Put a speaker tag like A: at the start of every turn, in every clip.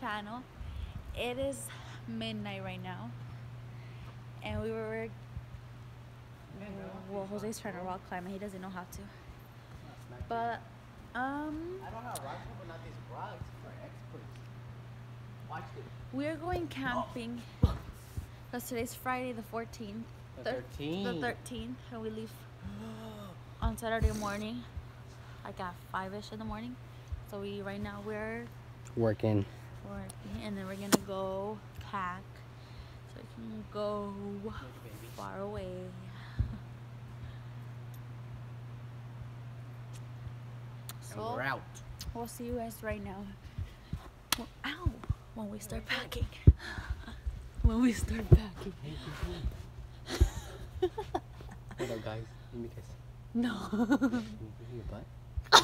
A: channel. It is midnight right now, and we were. Well, Jose's trying to rock climb, and he doesn't know how to. But, um,
B: I know how rock, but not these rocks for experts. Watch it.
A: we're going camping because today's Friday the 14th.
B: The 13th.
A: The 13th, and we leave on Saturday morning, like at five ish in the morning. So we right now we're
B: working,
A: and then we're gonna go pack so we can go far away.
B: And we're out.
A: we'll see you guys right now. Well, ow! When we start packing. When we start packing.
B: Hold up, guys. Let me kiss.
A: No.
B: Let me your butt.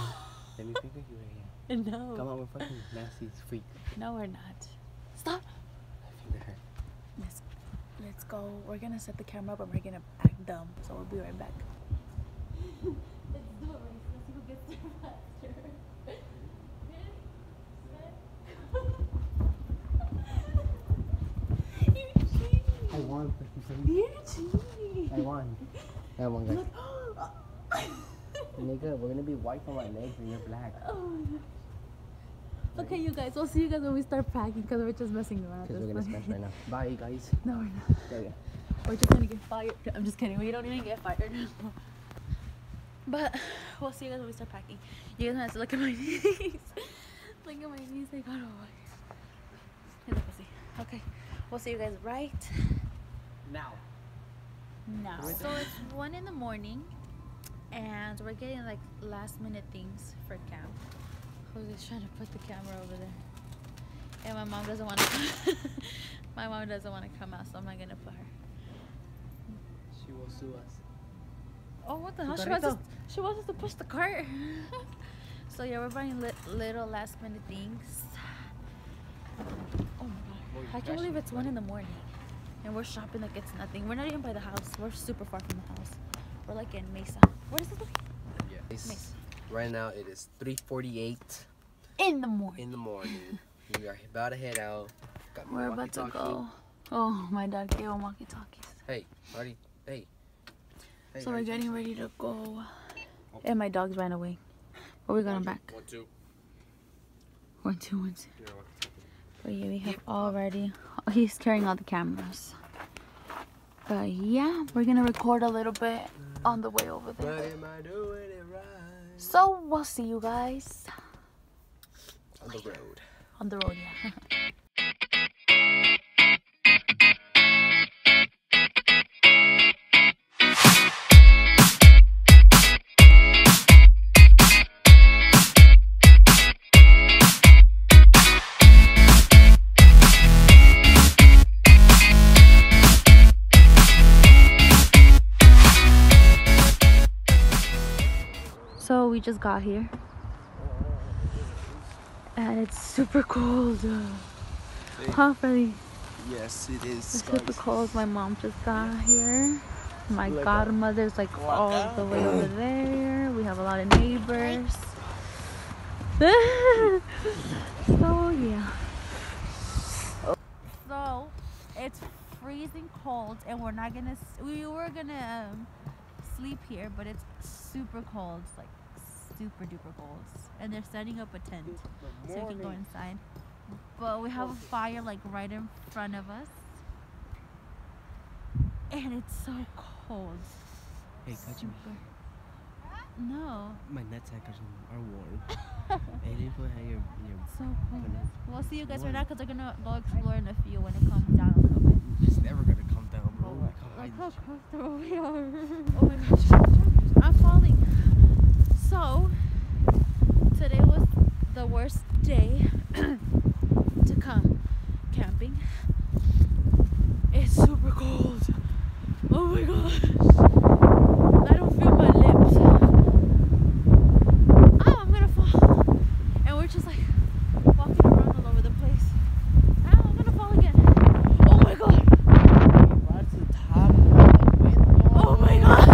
B: Let me finger you right here.
A: No.
B: Come on, we're fucking nasty freak.
A: No, we're not. Stop.
B: I finger her.
A: Let's let's go. We're gonna set the camera up and we're gonna act dumb. So we'll be right back. let's do it. Let's see who gets there faster.
B: I won.
A: You're cheating.
B: I won. I won, guys. Oh. Nigga, we're gonna be white on my legs and you're black.
A: Oh, Okay, you guys. We'll see you guys when we start packing because we're just messing around.
B: Because we're gonna smash right now. Bye, guys.
A: No, we're not.
B: Yeah, yeah.
A: We're just gonna get fired. I'm just kidding. We don't even get fired. But we'll see you guys when we start packing. You guys have to look at my knees. look at my knees. They got all Hey, look, see. Okay. We'll see you guys right
B: Now.
A: now. So it's one in the morning, and we're getting like last minute things for. Jose's trying to put the camera over there, and my mom doesn't want to. my mom doesn't want to come out, so I'm not gonna put her.
B: She will sue us.
A: Oh, what the
B: Tu
A: hell? She wants, us, she wants us to push the cart. so yeah, we're buying li- little last minute things. Oh my
B: Well,
A: god! I can't believe it's one in the morning, and we're shopping like it's nothing. We're not even by the house. We're super far from the house. We're like in Mesa. What is this? Look?
B: Yeah.
A: Nice.
B: Right now it is 3:48
A: In the morning.
B: in the morning. we are about to head out. Got my
A: We're about to go. Oh, my dad gave him walkie talkies.
B: Hey, Hardy. Hey. Hey,
A: So we're getting ready to go. And my dogs ran away. But we got them back.
B: One, two.
A: One, two, one, two.
B: Your walkie-talkie.
A: But yeah, we have already. Oh, he's carrying all the cameras. But yeah, we're gonna record a little bit on the way over
B: But
A: there. So we'll see you guys
B: On the road.
A: on the road. Yeah. we just got here. And it's super cold. Huh, Freddy?
B: Yes, it is.
A: It's super cold. My mom just got here. My
B: Like
A: godmother's like all the way over there. We have a lot of neighbors. so yeah. So it's freezing cold, and we're not gonna. We were gonna um, sleep here, but it's super cold. It's like super duper cold, and they're setting up a tent so we can go inside. But we have a fire like right in front of us, and it's so cold.
B: Hey, catch me.
A: Super. No,
B: My nutsackers are warm. hey, they put how your your.
A: so cold. We'll see you guys
B: Warm.
A: right now because we're gonna go explore in a few when it calms down a little bit.
B: It's never gonna come down, bro.
A: Oh, look
B: God.
A: how comfortable we are. Oh my gosh, I'm falling. So, today was the worst day to come camping. It's super cold. Oh my gosh. I don't feel my lips. Oh, I'm gonna fall. And we're just like walking around all over the place. Oh, I'm gonna fall again. Oh my god.
B: Right to the top of the window.
A: Oh my god!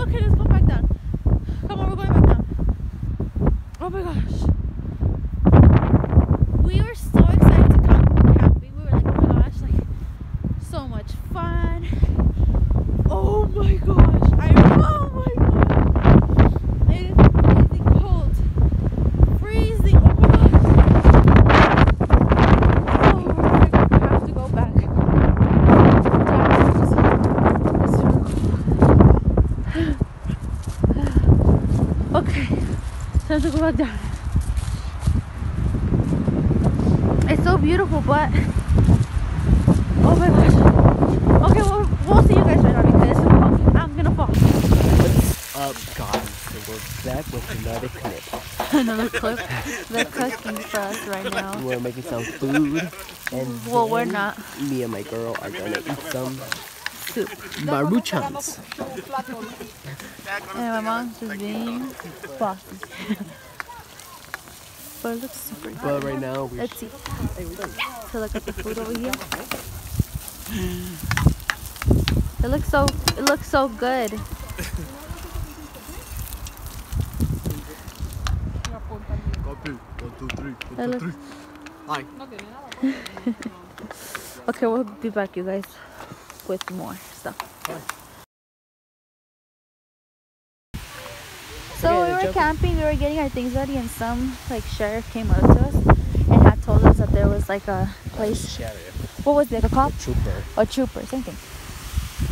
A: okay, let's go back down. Come on, we're going back down. Oh my gosh. We were back down. It's so beautiful, but oh my gosh. Okay, well, we'll see you guys right now because I'm gonna fall.
B: What's up, guys? So we're back with another clip.
A: Another clip. They're cooking for us right now.
B: We're making some food, and
A: Well, we're not.
B: Me and my girl are gonna eat some
A: Soup.
B: maruchans.
A: And my mom's just being bossy. but it looks super good.
B: But right now, we
A: Let's see. So look at the food over here. It looks so it looks so good.
B: Copy. One, two, three. Hi.
A: Okay, we'll be back you guys with more stuff. So
B: Okay,
A: we were camping, we were getting our things ready and some like sheriff came up to us and had told us that there was like a place what was it, like a cop?
B: Trooper.
A: or trooper, same thing.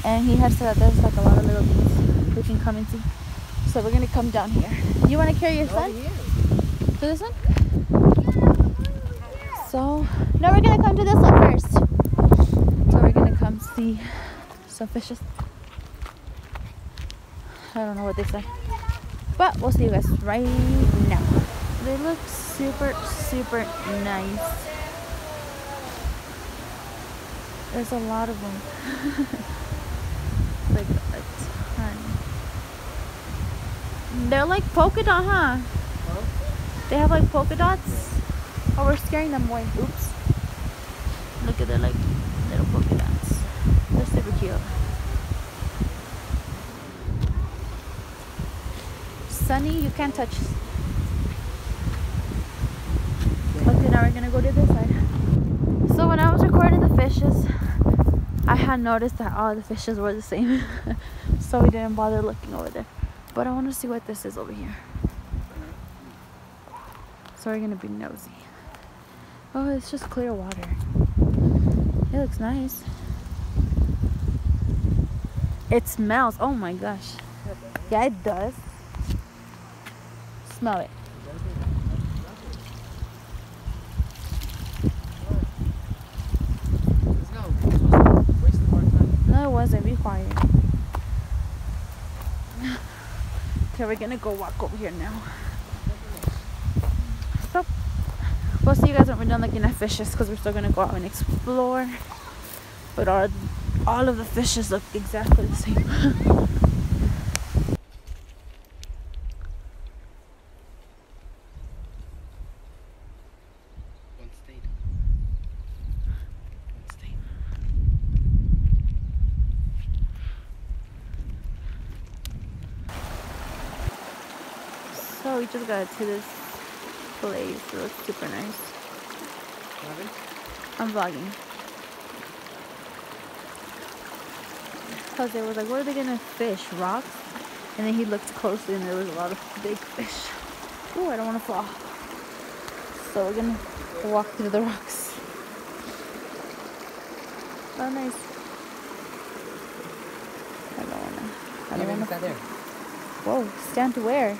A: And he had said that there's like a lot of little things we can come and see. So we're gonna come down here. You wanna carry your son to this one? So no, we're gonna come to this one first. So we're gonna come see some fishes. I don't know what they said. But we'll see you guys right now. They look super, super nice. There's a lot of them. like a ton. They're like polka dot, huh? They have like polka dots. Oh, we're scaring them away. Oops. Look at their like little polka dots. They're super cute. Sunny, you can't touch. Okay, now we're gonna go to this side. So when I was recording the fishes, I had noticed that all the fishes were the same. so we didn't bother looking over there. But I want to see what this is over here. So we're gonna be nosy. Oh, it's just clear water. It looks nice. It smells. Oh my gosh. Yeah, it does. Smell it. No, it wasn't. Be quiet. Okay, we're gonna go walk over here now. Stop. We'll see you guys when we're done looking at fishes because we're still gonna go out and explore. But all, all of the fishes look exactly the same.
B: One state. One state.
A: so we just got to this place. It looks super nice. I'm vlogging. Because they was like, what are they gonna fish? Rocks? And then he looked closely and there was a lot of big fish. Ooh, I don't wanna fall. So we're gonna walk through the rocks. Oh, nice. I don't wanna. I don't wanna.
B: there.
A: Whoa, stand to where?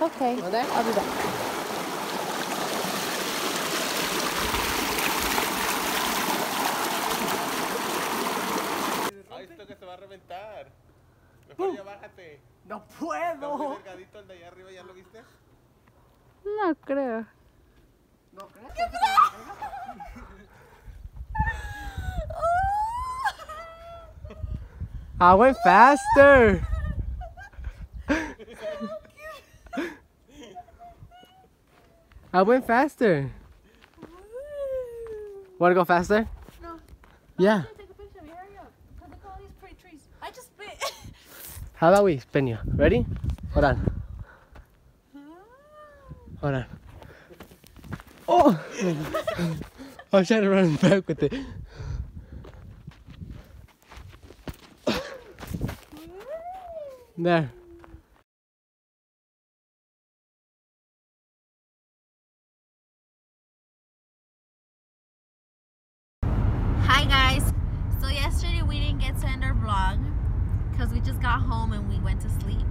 A: Okay,
B: Over there?
A: I'll be back.
C: Ay, esto que se va a reventar. Mejor uh. ya bájate.
B: No
C: Está
B: puedo.
C: muy delgadito el de allá arriba, ¿ya lo viste?
A: No creo.
B: No creo. I went faster. I went faster. Want to go faster?
A: No.
B: Yeah.
A: Take a picture of me. Hurry up. Because look at all these pretty trees. I just spit.
B: How about we spin you? Ready? Hold on. Hold on. Oh! I was trying to run back with it. There.
A: Get to end our vlog because we just got home and we went to sleep.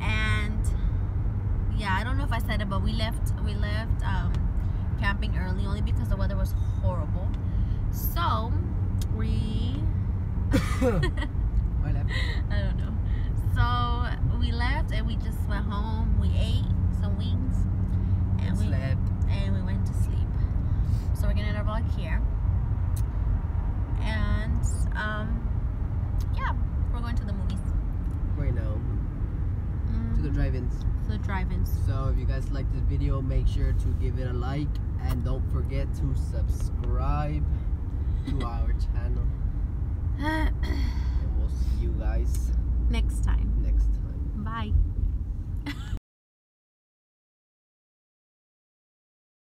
A: And
D: yeah, I don't know if I said it, but we left we left um, camping early only because the weather was horrible. So we
B: left?
D: I don't know. So we left and we just went home. We ate some wings and we
B: Slept.
D: and we went to sleep. So we're gonna end our vlog here. Um, yeah, we're going to the movies.
B: Right now. To the
D: Mhm.
B: drive-ins.
D: To the drive-ins.
B: So if you guys like this video, make sure to give it a like and don't forget to subscribe to our channel. And we'll see you guys
D: Next